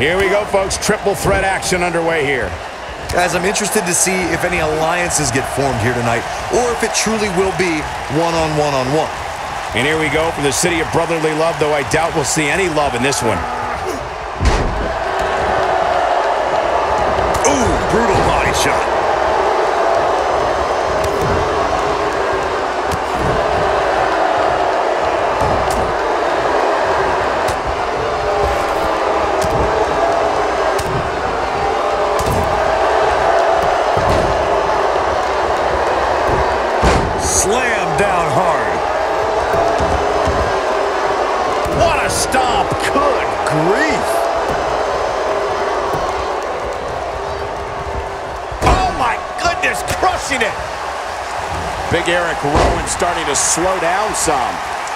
Here we go, folks. Triple threat action underway here. Guys, I'm interested to see if any alliances get formed here tonight, or if it truly will be one-on-one-on-one. And here we go for the city of brotherly love, though I doubt we'll see any love in this one. Ooh, brutal body shot. Down hard. What a stomp! Good grief. Oh, my goodness, crushing it! Big Eric Rowan starting to slow down some.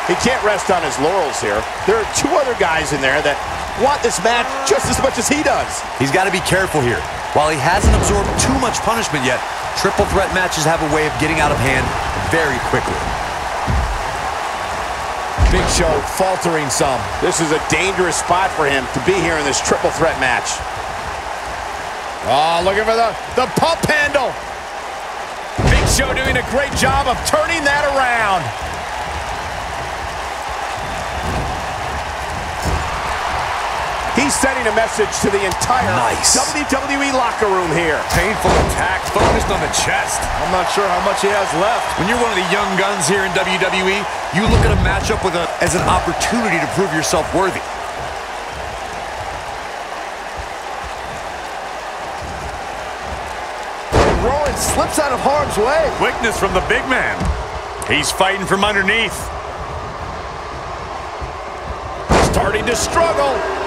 He can't rest on his laurels here. There are two other guys in there that want this match just as much as he does. He's got to be careful here. While he hasn't absorbed too much punishment yet, triple threat matches have a way of getting out of hand very quickly. Big Show faltering some. This is a dangerous spot for him to be here in this triple threat match. Oh, looking for the, the pump handle. Big Show doing a great job of turning that around. Sending a message to the entire Nice. WWE locker room here. Painful attack focused on the chest. I'm not sure how much he has left. When you're one of the young guns here in WWE, you look at a matchup with a, as an opportunity to prove yourself worthy. Rowan slips out of harm's way. Quickness from the big man. He's fighting from underneath. Starting to struggle.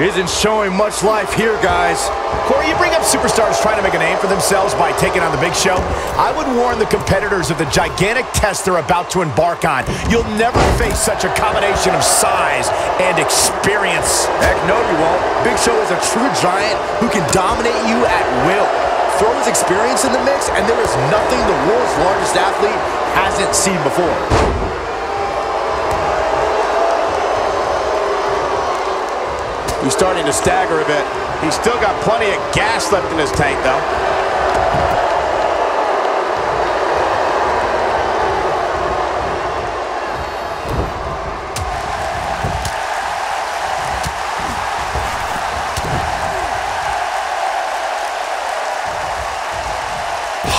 Isn't showing much life here, guys. Corey, you bring up superstars trying to make a name for themselves by taking on the big show. I would warn the competitors of the gigantic test they're about to embark on. You'll never face such a combination of size and experience. Heck no, you won't. Big Show is a true giant who can dominate you at will. Throw his experience in the mix, and there is nothing the world's largest athlete hasn't seen before. He's starting to stagger a bit. He's still got plenty of gas left in his tank, though.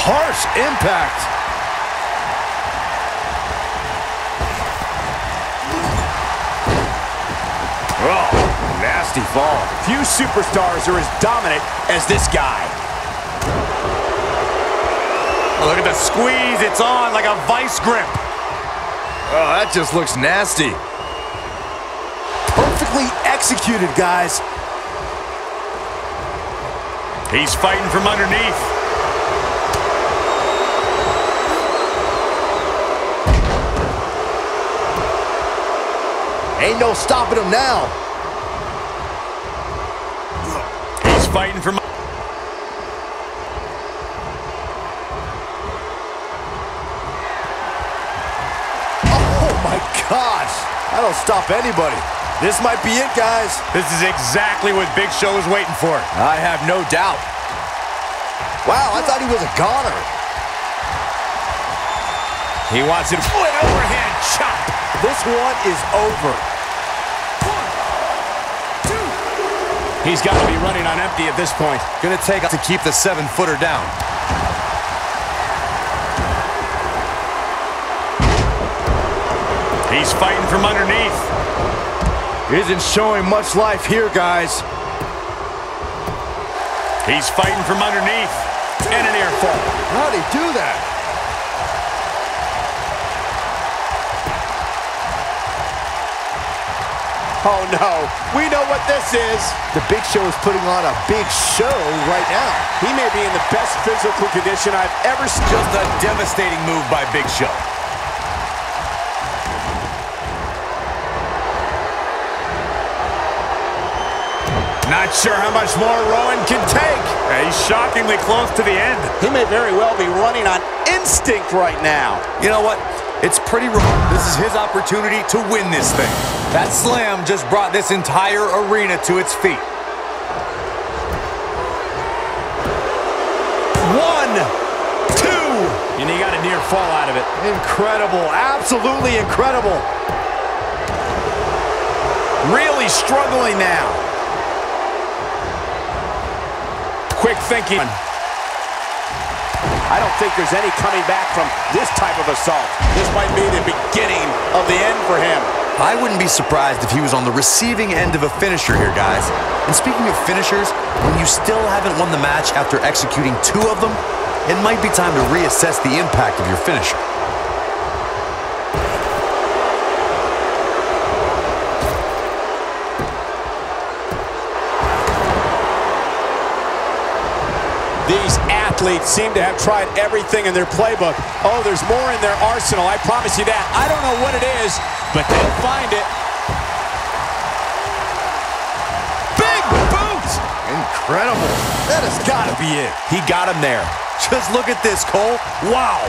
Harsh impact. Oh, nasty fall. Few superstars are as dominant as this guy. Oh, look at the squeeze. It's on like a vice grip. Oh, that just looks nasty. Perfectly executed, guys. He's fighting from underneath. Ain't no stopping him now. He's fighting from... Oh, my gosh. That'll stop anybody. This might be it, guys. This is exactly what Big Show was waiting for. I have no doubt. Wow, I thought he was a goner. He wants it. Oh, an overhand chop. This one is over. He's got to be running on empty at this point. Gonna take to keep the seven-footer down. He's fighting from underneath. Isn't showing much life here, guys. He's fighting from underneath. And a near fall. How'd he do that? Oh, no. We know what this is. The Big Show is putting on a big show right now. He may be in the best physical condition I've ever seen. Just a devastating move by Big Show. Not sure how much more Rowan can take. Yeah, he's shockingly close to the end. He may very well be running on instinct right now. You know what? It's pretty rough. This is his opportunity to win this thing. That slam just brought this entire arena to its feet. One, two. And he got a near fall out of it. Incredible. Absolutely incredible. Really struggling now. Quick thinking. I don't think there's any coming back from this type of assault. This might be the beginning of the end for him. I wouldn't be surprised if he was on the receiving end of a finisher here, guys. And speaking of finishers, when you still haven't won the match after executing two of them, it might be time to reassess the impact of your finisher. These athletes seem to have tried everything in their playbook. Oh, there's more in their arsenal, I promise you that. I don't know what it is, but they'll find it. Big boot! Incredible. That has got to be it. He got him there. Just look at this, Cole. Wow.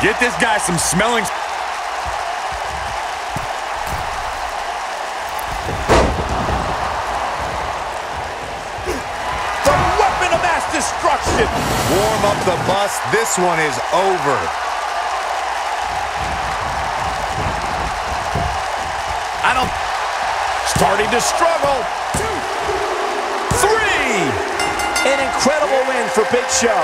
Get this guy some smelling... destruction! Warm up the bus. This one is over. I don't... Starting to struggle. Two. Three! An incredible win for Big Show.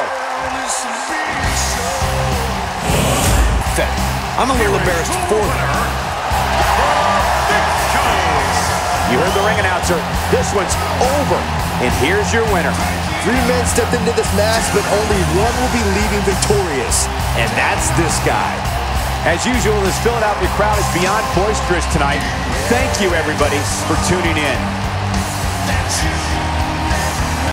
I'm a little embarrassed for them. You heard the ring announcer. This one's over. And here's your winner. Three men stepped into this match, but only one will be leaving victorious. And that's this guy. As usual, this Philadelphia crowd is beyond boisterous tonight. Thank you, everybody, for tuning in.